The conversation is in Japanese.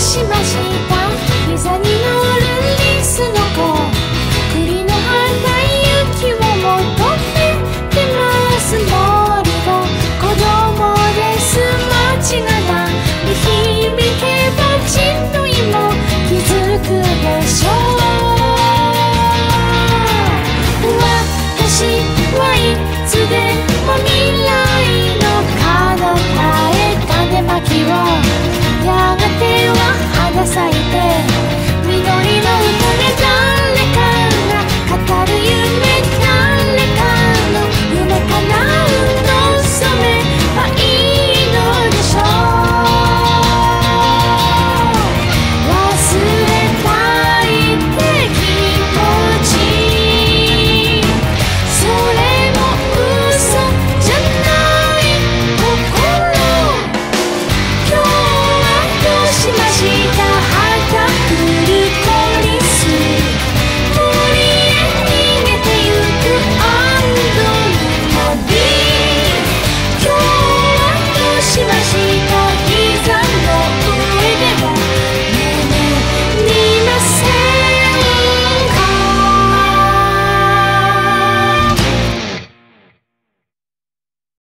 しました。しまし